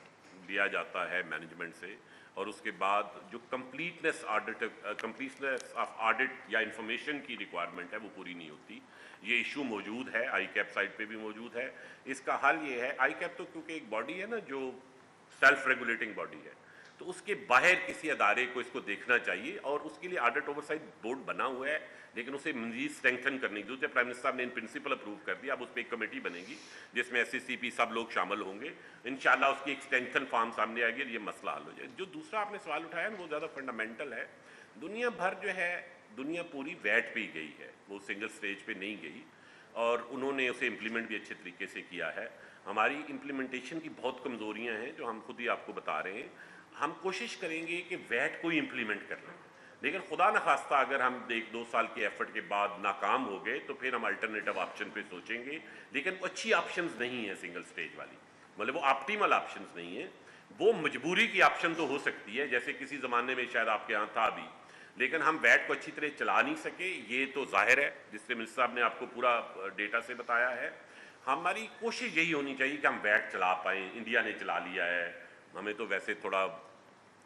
दिया जाता है मैनेजमेंट से और उसके बाद जो completeness audit completeness of audit या इंफॉर्मेशन की रिक्वायरमेंट है, वो पूरी नहीं होती। ये इशू मौजूद है आई कैप साइट पर भी मौजूद है। इसका हल ये है आई कैप तो क्योंकि एक बॉडी है ना, जो सेल्फ रेगुलेटिंग बॉडी है। तो उसके बाहर किसी अदारे को इसको देखना चाहिए और उसके लिए ऑडिट ओवरसाइट बोर्ड बना हुआ है, लेकिन उसे मजीद स्ट्रेंथन करने की ज़रूरत प्राइम मिनिस्टर साहब ने इन प्रिंसिपल अप्रूव कर दिया। अब उस पर एक कमेटी बनेगी, जिसमें एस सब लोग शामिल होंगे। इंशाल्लाह उसकी एक स्ट्रेंथन फॉर्म सामने आएगी ये मसला हल हो जाए जो दूसरा आपने सवाल उठाया वो ज़्यादा फंडामेंटल है। दुनिया भर जो है, दुनिया पूरी वैट पे ही गई है। वो सिंगल स्टेज पे नहीं गई और उन्होंने उसे इम्प्लीमेंट भी अच्छे तरीके से किया है। हमारी इम्प्लीमेंटेशन की बहुत कमज़ोरियाँ हैं, जो हम खुद ही आपको बता रहे हैं। हम कोशिश करेंगे कि वैट को ही इम्प्लीमेंट कर लें। लेकिन खुदा न खास्ता, अगर हम एक दो साल के एफर्ट के बाद नाकाम हो गए तो फिर हम अल्टरनेटिव ऑप्शन पे सोचेंगे। लेकिन वो अच्छी ऑप्शंस नहीं है सिंगल स्टेज वाली। मतलब वो ऑप्टीमल ऑप्शंस नहीं है। वो मजबूरी की ऑप्शन तो हो सकती है, जैसे किसी ज़माने में शायद आपके यहाँ था भी। लेकिन हम वैट को अच्छी तरह चला नहीं सके, ये तो ज़ाहिर है, जिससे मिनिस्टर साहब ने आपको पूरा डेटा से बताया है। हमारी कोशिश यही होनी चाहिए कि हम वैट चला पाएँ। इंडिया ने चला लिया है। हमें तो वैसे थोड़ा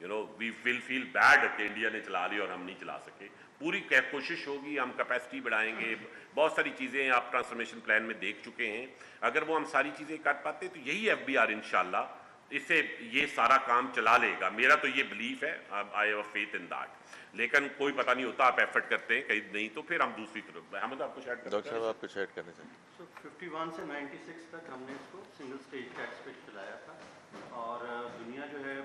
you know we will feel bad कि इंडिया ने चला लिया और हम नहीं चला सके। पूरी कोशिश होगी हम कैपेसिटी बढ़ाएँगे। बहुत सारी चीज़ें आप ट्रांसफॉर्मेशन प्लान में देख चुके हैं। अगर वो हम सारी चीज़ें कर पाते तो यही एफ़ बी आर इंशाल्लाह इससे ये सारा काम चला लेगा। मेरा तो ये बिलीफ है I have faith in that लेकिन कोई पता नहीं होता आप एफर्ट करते हैं कहीं नहीं तो फिर हम दूसरी तरफ़। हमद आपको शायद
डॉक्टर साहब आप कुछ ऐड करना चाहिए।
सो 51 से 96 तक हमने इसको सिंगल स्टेज टैक्स पे चलाया था। और दुनिया जो है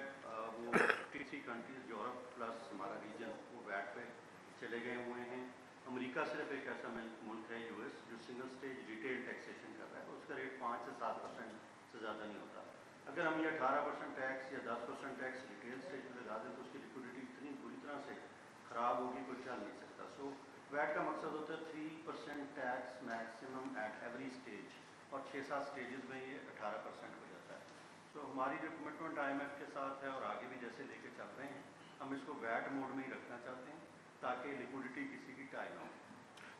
53 कंट्रीज़ यूरोप प्लस हमारा रीजन वो वैट पे चले गए हुए हैं। अमेरिका सिर्फ़ एक ऐसा मुल्क है यूएस जो सिंगल स्टेज रिटेल टैक्सेशन कर रहा है। उसका रेट पाँच से सात परसेंट से ज़्यादा नहीं होता। अगर हम ये अठारह परसेंट टैक्स या दस परसेंट टैक्स रिटेल स्टेज पर लगा दें तो उसकी लिक्विडिटी इतनी बुरी तरह से ख़राब होगी, कोई चल नहीं सकता। सो वैट का मकसद होता है three percent tax maximum at every stage और छः सात स्टेजेस में ये अठारह परसेंट सो हमारी जो कमिटमेंट आई के साथ है और आगे भी जैसे लेके चल रहे हैं हम इसको वैट मोड में ही रखना चाहते हैं ताकि लिक्विडिटी किसी की टाई ना हो।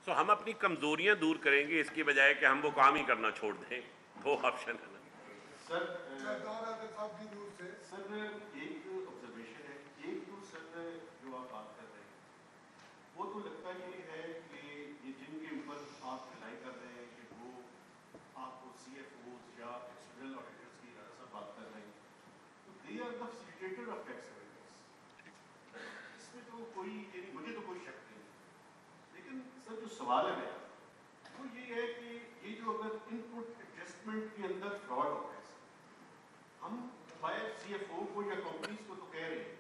सो हम अपनी कमजोरियाँ दूर करेंगे इसकी बजाय कि हम वो काम ही करना छोड़ दें। वो ऑप्शन है ना।
सर
से।
सर एक ऑब्जर्वेशन है। एक तो सर जो आप बात कर रहे हैं वो तो लगता ये है कि ये जिनके ऊपर आप खिलाई कर रहे हैं कि वो आपको सी एफ़ या एक्सटर्नल ऑडिटर्स की सब बात कर रहे हैं they are the facilitator of tax awareness इसमें तो कोई यानी मुझे तो कोई शक नहीं लेकिन सर जो सवाल है मेरा वो ये है कि ये जो अगर इनपुट एडजस्टमेंट के अंदर फ्रॉड हो है हम सीएफओ को या कंपनीज़ को तो कह रहे हैं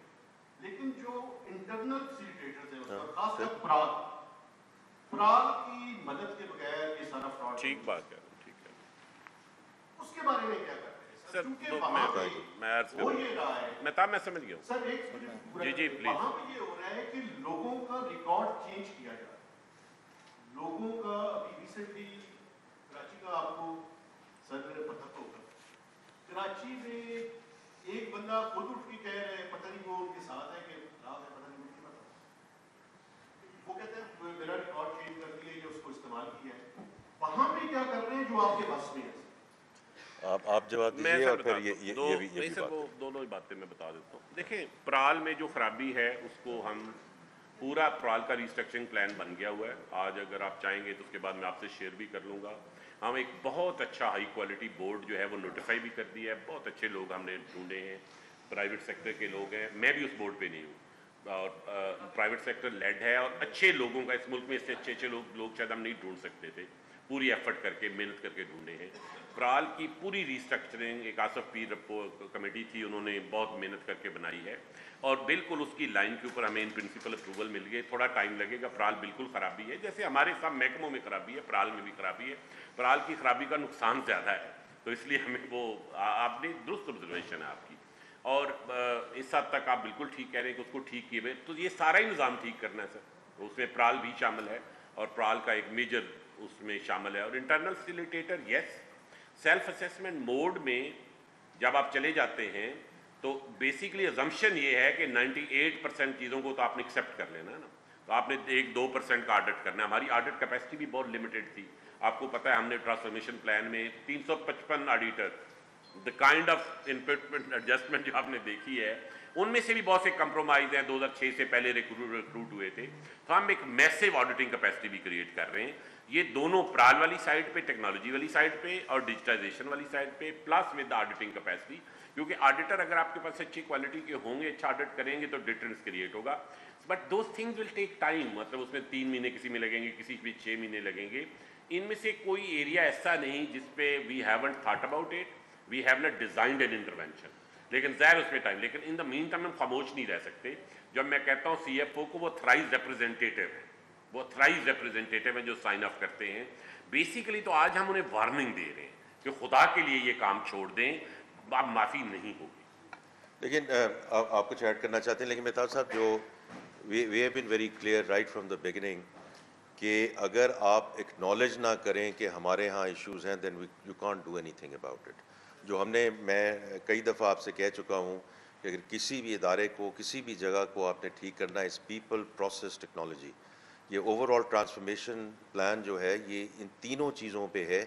लेकिन जो इंटरनल फैसिलिटेटर्स हैं उसका
हाँ,
खासकर
सर।
प्राल प्राल की मदद के बगैर ये सारा फ्रॉड
ठीक बात है ठीक है।
उसके बारे में क्या करते हैं
सर, दो मैं- अर्ज़ करूँ। मैं तब मैं समझ गया हूँ।
सर एक
जी, जी.
वहाँ पे ये हो रहा है कि लोगों का रिकॉर्ड चेंज किया जा रहा है। लोगों का अभी रिसेंटली कराची का आपको सर पता तो होगा। कराची में एक बंदा खुद उठ के कह रहे हैं पता नहीं वो उनके साथ है कि खराब है पता नहीं मुझे पता। वो कहते हैं मेरा रिकॉर्ड चेंज कर दिया या उसको इस्तेमाल किया है। वहाँ पे क्या कर रहे हैं जो आपके बस में है?
आप आप जवाब दीजिए और फिर ये ये
दो
ये भी ये भी बात।
वो दोनों ही बातें मैं बता देता हूँ। देखें प्राल में जो खराबी है उसको हम पूरा प्राल का रिस्ट्रक्चरिंग प्लान बन गया हुआ है। आज अगर आप चाहेंगे तो उसके बाद मैं आपसे शेयर भी कर लूँगा। हम एक बहुत अच्छा हाई क्वालिटी बोर्ड जो है वो नोटिफाई भी कर दिया है। बहुत अच्छे लोग हमने ढूंढे हैं। प्राइवेट सेक्टर के लोग हैं। मैं भी उस बोर्ड पे नहीं हूँ। और प्राइवेट सेक्टर लेड है और अच्छे लोगों का इस मुल्क में इससे अच्छे अच्छे लोग लोग शायद हम नहीं ढूंढ सकते थे। पूरी एफर्ट करके मेहनत करके ढूंढे हैं। प्राल की पूरी रिस्ट्रक्चरिंग एक आसफ पीर कमेटी थी, उन्होंने बहुत मेहनत करके बनाई है। और बिल्कुल उसकी लाइन के ऊपर हमें इन प्रिंसिपल अप्रूवल मिल गए। थोड़ा टाइम लगेगा प्राल बिल्कुल खराबी है। जैसे हमारे सब महकमों में खराबी है प्राल में भी खराबी है। प्राल की खराबी का नुकसान ज़्यादा है। तो इसलिए हमें वो आपने दुरुस्त ऑब्जर्वेशन है आपकी। और इस हद तक आप बिल्कुल ठीक कह रहे हैं कि उसको ठीक किए हुए। तो ये सारा ही निज़ाम ठीक करना है, सर। उसमें प्राल भी शामिल है और प्राल का एक मेजर उसमें शामिल है। और internal facilitator yes self assessment mode में जब आप चले जाते हैं तो बेसिकली अजम्पशन ये है कि 98 परसेंट चीज़ों को तो आपने एक्सेप्ट कर लेना है ना। तो आपने एक दो परसेंट का ऑडिट करना है। हमारी ऑडिट कैपेसिटी भी बहुत लिमिटेड थी। आपको पता है हमने ट्रांसफॉर्मेशन प्लान में 355 ऑडिटर द काइंड ऑफ़ इनपुटमेंट एडजस्टमेंट जो आपने देखी है, उनमें से भी बहुत से कंप्रोमाइज हैं। 2006 से पहले रिक्रूट हुए थे। तो हम एक मैसिव ऑडिटिंग कैपेसिटी भी क्रिएट कर रहे हैं। ये दोनों प्राल वाली साइड पे टेक्नोलॉजी वाली साइड पे और डिजिटाइजेशन वाली साइड पे प्लस विद ऑडिटिंग कैपेसिटी क्योंकि ऑडिटर अगर आपके पास अच्छी क्वालिटी के होंगे अच्छा ऑडिट करेंगे तो डिफरेंस क्रिएट होगा। But two things will take time मतलब उसमें तीन महीने किसी में लगेंगे, किसी में छः महीने लगेंगे। इनमें से कोई एरिया ऐसा नहीं जिसपे we haven't thought about it we have not designed an intervention लेकिन ज़ाहिर उसमें टाइम लेकिन इन द मीन टाइम हम खामोश नहीं रह सकते। जब मैं कहता हूँ सी को वो थ्राइज रिप्रेजेंटेटिव है। वो थ्राइज रिप्रेजेंटेटिव है जो साइन ऑफ़ करते हैं। बेसिकली तो आज हम उन्हें वार्निंग दे रहे हैं कि खुदा के लिए ये काम छोड़ दें अब माफ़ी नहीं होगी।
लेकिन अ, आप कुछ ऐड करना चाहते हैं लेकिन मेहताब साहब जो we have been very clear right from the beginning कि अगर आप एक्नॉलेज ना करें कि हमारे यहाँ इश्यूज़ हैं then you can't do anything about it जो हमने मैं कई दफ़ा आपसे कह चुका हूँ कि अगर किसी भी इदारे को किसी भी जगह को आपने ठीक करना इस पीपल प्रोसेस टेक्नोलॉजी ये ओवरऑल ट्रांसफॉर्मेशन प्लान जो है ये इन तीनों चीज़ों पे है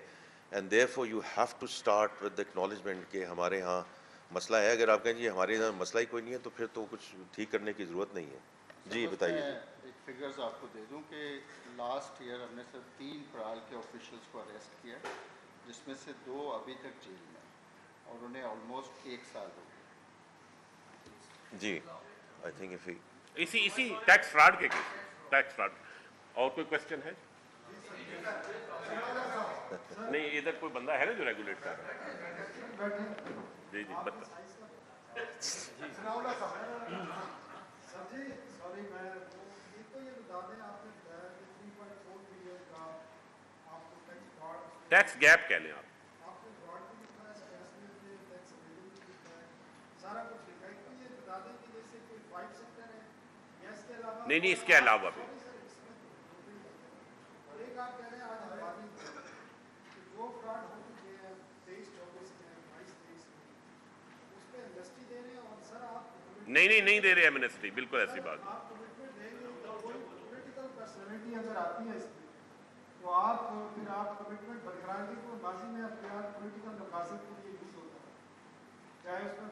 and therefore you have to start with acknowledgement के हमारे यहाँ मसला है। अगर आप कहें जी हमारे यहाँ मसला ही कोई नहीं है तो फिर तो कुछ ठीक करने की ज़रूरत नहीं है। जी बताइए।
एक
फिगर्स आपको दे दूँ कि लास्ट ईयर हमने सिर्फ़ तीन फराल के ऑफिशियल्स को अरेस्ट किया जिसमें से दो अभी तक जेल में और उन्हें ऑलमोस्ट एक साल हो गया।
जी आई थिंक
इसी इसी टैक्स फ्रॉड के केस टैक्स फ्रॉड और कोई क्वेश्चन है? नहीं, इधर कोई बंदा है ना जो रेगुलेट कर रहा है? जी जी, बता।
सनाउल्लाह साहब सर जी सॉरी मैं ये ये बता दें आपने बताया कि 3.4 बिलियन का आपको टैक्स
गैप कह लें आप। नहीं नहीं, इसके अलावा भी
Sorry sir, इसमें तो दो भी आप कह रहे हैं आज कि जो फ्रॉड हो चुके हैं तेईस चौबीस में बाईस तेईस में। उस पर इंडस्ट्री दे रहे हैं और सर आप
नहीं नहीं नहीं दे रहे एमनेस्टी बिल्कुल ऐसी बात।
आप कमिटमेंट देंगे तो कोई पॉलिटिकल पर्सनैलिटी अगर आती है इसमें तो आप फिर आप कमिटमेंट बरकरार की तो माजी में अख्तियार पॉलिटिकल मकासद के लिए यूज़ होता है चाहे उसमें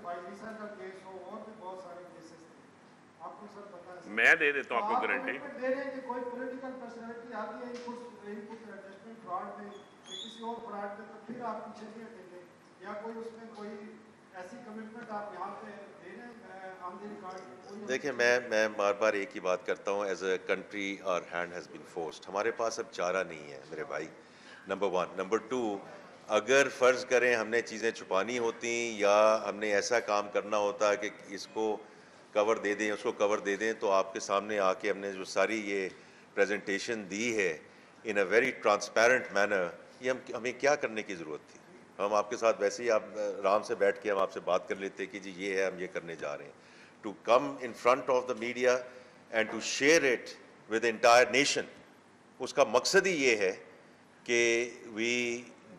का केस हो और भी बहुत सारे केसेस
मैं दे देता हूँ आपको गारंटी
commitment दे रहे कि कोई पॉलिटिकल पर्सनैलिटी आती इनपुट इनपुट एडजस्टमेंट फ्रॉड में या किसी और फ्रॉड में तो फिर आप पीछे नहीं हटेंगे। या कोई उसमें कोई ऐसी कमिटमेंट आप यहाँ पे दे रहे हैं आमदनी कार्ड कोई
देखिए मैं मैं बार बार एक ही बात करता हूँ एज अ कंट्री और हैंड हैज़ बीन फोर्स्ड हमारे पास अब चारा नहीं है मेरे भाई। नंबर वन नंबर टू अगर फ़र्ज़ करें हमने चीज़ें छुपानी होती या हमने ऐसा काम करना होता कि इसको कवर दे दें, उसको कवर दे दें तो आपके सामने आके हमने जो सारी ये प्रेजेंटेशन दी है in a very transparent manner ये हम, हमें क्या करने की ज़रूरत थी? हम आपके साथ वैसे ही आप आराम से बैठ के हम आपसे बात कर लेते कि जी, ये है, हम ये करने जा रहे हैं। To come in front of the media and to share it with entire nation उसका मकसद ही ये है कि we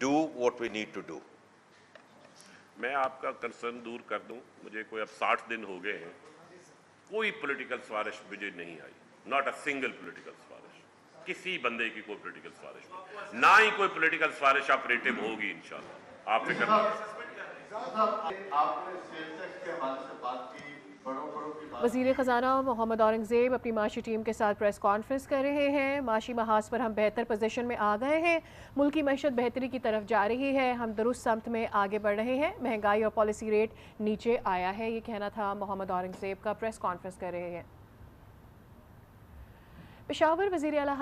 do what we need to do
मैं आपका कंसर्न दूर कर दूँ, मुझे कोई अब साठ दिन हो गए हैं। कोई पॉलिटिकल स्वारिश मुझे नहीं आई. नॉट अ सिंगल पॉलिटिकल स्वारिश किसी बंदे की कोई पॉलिटिकल स्वारिश नहीं. ना ही कोई पॉलिटिकल स्वारिश ऑपरेटिव होगी इंशाल्लाह. आप फ़िक्र मत करें।
आपने सेल के हवाले से बात की
वज़ीर ख़जाना मोहम्मद औरंगज़ेब अपनी माशी टीम के साथ प्रेस कॉन्फ्रेंस कर रहे हैं। माशी महाज पर हम बेहतर पोजीशन में आ गए हैं। मुल्क की मीशत बेहतरी की तरफ़ जा रही है। हम दुरुस्त समत में आगे बढ़ रहे हैं। महँगाई और पॉलिसी रेट नीचे आया है। ये कहना था मोहम्मद औरंगज़ेब का प्रेस कॉन्फ्रेंस कर रहे हैं। पेशावर वज़ीर अला